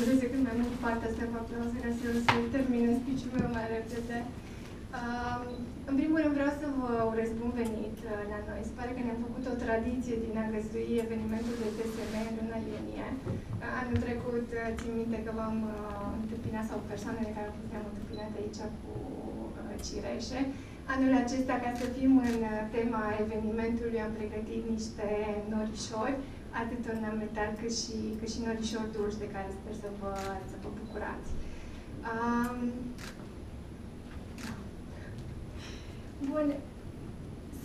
dureze cât mai mult partea asta cu aplauze ca să, să termin speech meu mai repede. Uh, în primul rând vreau să vă urez bun venit uh, la noi. Se pare că ne-am făcut o tradiție din a găzdui evenimentul de TSM în luna iunie. Uh, anul trecut uh, țin minte că v-am uh, întâmpinat sau persoanele care au fost ne-am întâmpinat aici cu uh, cireșe. Anul acesta, ca să fim în uh, tema evenimentului, am pregătit niște norișori, atât ornamental cât și, cât și norișori dulci de care sper să vă, să vă bucurați. Um, Bun.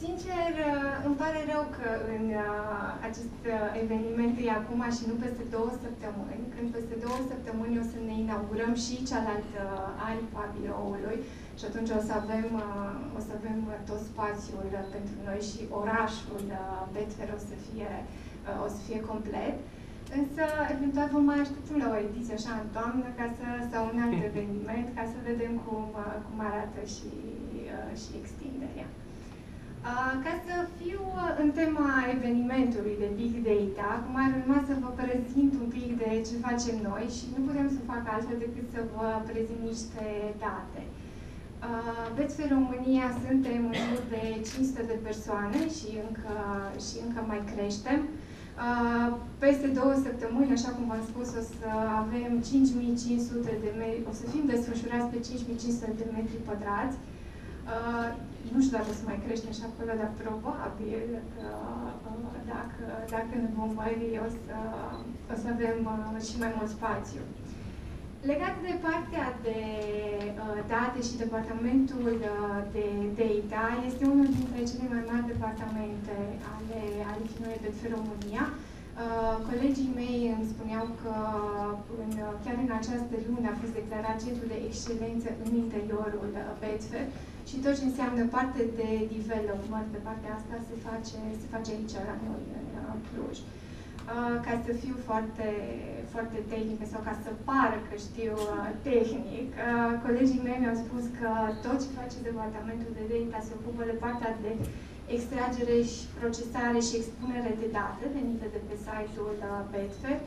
Sincer, uh, îmi pare rău că în uh, acest uh, eveniment e acum și nu peste două săptămâni, când peste două săptămâni o să ne inaugurăm și cealaltă aripa biroului și atunci o să avem, o să avem tot spațiul pentru noi și orașul Betfer o să fie, o să fie complet. Însă, eventual, vom mai aștepta la o ediție așa în toamnă ca să, sau un alt eveniment, ca să vedem cum, cum arată și, și extinderea. Ca să fiu în tema evenimentului de Big Data, acum ar urma să vă prezint un pic de ce facem noi și nu putem să fac altfel decât să vă prezint niște date. Betfair România suntem în jur de 500 de persoane și încă, și încă mai creștem. Peste două săptămâni, așa cum v-am spus, o să avem 5500 de metri, o să fim desfășurați pe 5500 de metri pătrați. Uh, nu știu dacă o să mai crește și acolo, dar probabil că uh, dacă, dacă ne vom mări, o să, o să avem uh, și mai mult spațiu. Legat de partea de uh, date și departamentul uh, de data, este unul dintre cele mai mari departamente ale, ale Finului de România. Uh, colegii mei îmi spuneau că în, chiar în această lună a fost declarat centru de excelență în interiorul uh, Betfair și tot ce înseamnă parte de development, de partea asta, se face, se face aici la noi, în uh, Cluj. Uh, ca să fiu foarte, foarte tehnică sau ca să pară că știu uh, tehnic, uh, colegii mei mi-au spus că tot ce face departamentul de data se ocupă de partea de extragere și procesare și expunere de date venite de pe site-ul uh, Betfair,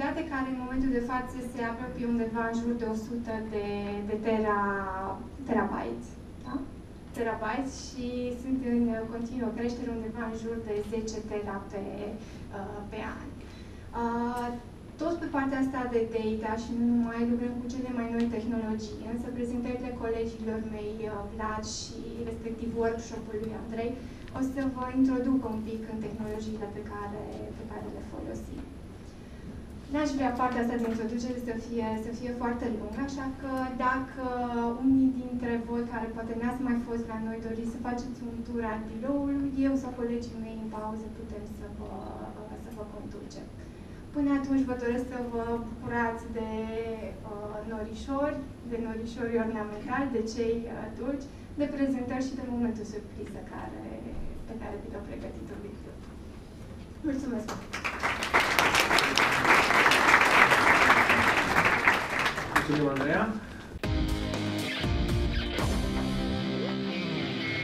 date care în momentul de față se apropie undeva în jur de 100 de, de tera, terabytes da? terabytes și sunt în continuă creștere undeva în jur de 10 tera pe, uh, pe an. Uh, tot pe partea asta de data și nu numai lucrăm cu cele mai noi tehnologii, însă prezentările colegilor mei, uh, Vlad și respectiv workshop-ul lui Andrei, o să vă introduc un pic în tehnologiile pe care, pe care le folosim. N-aș vrea partea asta de introducere să fie, să fie foarte lungă, așa că dacă unii dintre voi care poate n-ați mai fost la noi doriți să faceți un tur al biroului, eu sau colegii mei în pauză putem să vă, să vă conducem. Până atunci vă doresc să vă bucurați de uh, norișori, de norișori ornamentali, de cei uh, dulci, de prezentări și de momentul surpriză care, pe care vi l-au pregătit obiectul. Mulțumesc! Mulțumim, Andreea.